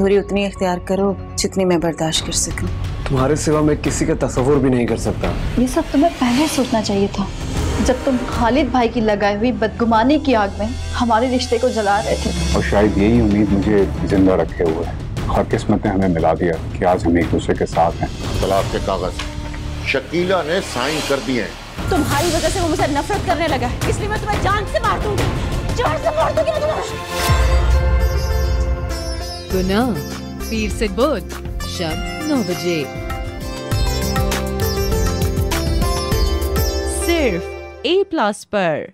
दूरी उतनी इख्तियार करो जितनी मैं बर्दाश्त कर सकूँ। तुम्हारे सिवा मैं किसी का तस्वुर भी नहीं कर सकता। ये सब तुम्हें पहले सोचना चाहिए था। जब तुम खालिद भाई की लगाई हुई बदगुमानी की आग में हमारे रिश्ते को जला रहे थे। और शायद यही उम्मीद मुझे ज़िंदा रखे हुए है। और किस्मत ने हमें मिला दिया कि आज हम एक दूसरे के साथ हैं। तलाक के कागज़। शकीला ने साइन कर दिए तुम्हारी वजह से वो मुझसे नफरत करने लगा है। इसलिए मैं तुम्हें जान से मार दूँगी। गुनाह पीर से बुध शब नौ बजे। सिर्फ़ ए प्लस पर।